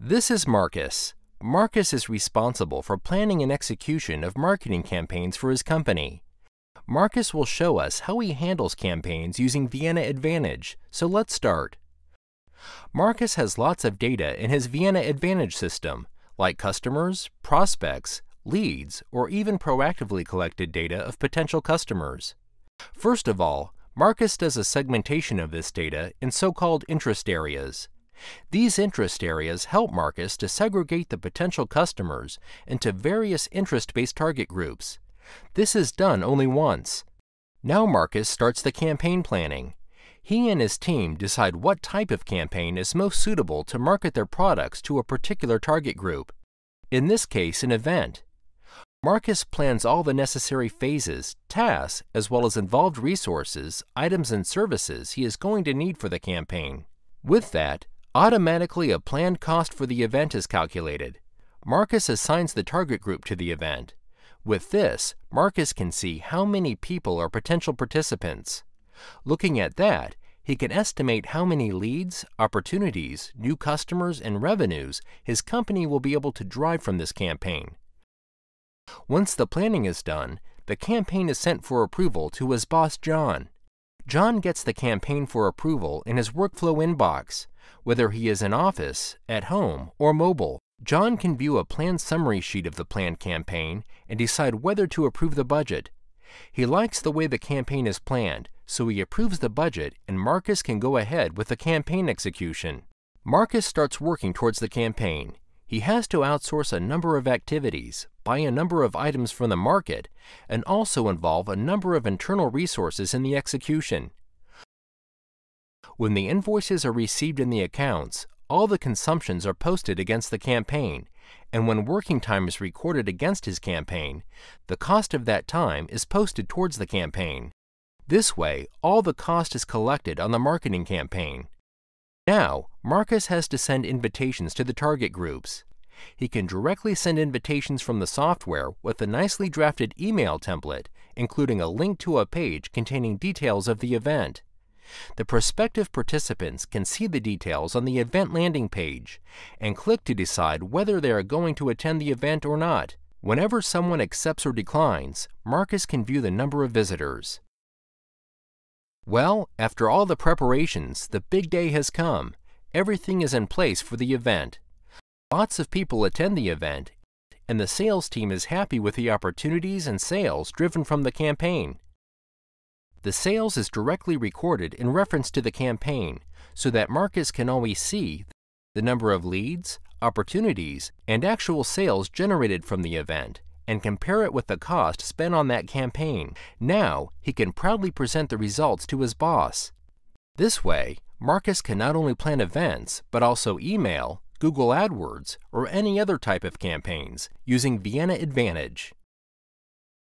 This is Marcus. Marcus is responsible for planning and execution of marketing campaigns for his company. Marcus will show us how he handles campaigns using Vienna Advantage, so let's start. Marcus has lots of data in his Vienna Advantage system, like customers, prospects, leads, or even proactively collected data of potential customers. First of all, Marcus does a segmentation of this data in so-called interest areas. These interest areas help Marcus to segregate the potential customers into various interest-based target groups. This is done only once. Now Marcus starts the campaign planning. He and his team decide what type of campaign is most suitable to market their products to a particular target group. In this case, an event. Marcus plans all the necessary phases, tasks, as well as involved resources, items, and services he is going to need for the campaign. With that, automatically a planned cost for the event is calculated. Marcus assigns the target group to the event. With this, Marcus can see how many people are potential participants. Looking at that, he can estimate how many leads, opportunities, new customers, and revenues his company will be able to drive from this campaign. Once the planning is done, the campaign is sent for approval to his boss, John. John gets the campaign for approval in his workflow inbox. Whether he is in office, at home, or mobile, John can view a planned summary sheet of the planned campaign and decide whether to approve the budget. He likes the way the campaign is planned, so he approves the budget and Marcus can go ahead with the campaign execution. Marcus starts working towards the campaign. He has to outsource a number of activities, buy a number of items from the market, and also involve a number of internal resources in the execution. When the invoices are received in the accounts, all the consumptions are posted against the campaign, and when working time is recorded against his campaign, the cost of that time is posted towards the campaign. This way, all the cost is collected on the marketing campaign. Now, Marcus has to send invitations to the target groups. He can directly send invitations from the software with a nicely drafted email template, including a link to a page containing details of the event. The prospective participants can see the details on the event landing page and click to decide whether they are going to attend the event or not. Whenever someone accepts or declines, Marcus can view the number of visitors. Well, after all the preparations, the big day has come. Everything is in place for the event. Lots of people attend the event, and the sales team is happy with the opportunities and sales driven from the campaign. The sales is directly recorded in reference to the campaign so that Marcus can always see the number of leads, opportunities, and actual sales generated from the event and compare it with the cost spent on that campaign. Now, he can proudly present the results to his boss. This way, Marcus can not only plan events, but also email, Google AdWords, or any other type of campaigns using Vienna Advantage.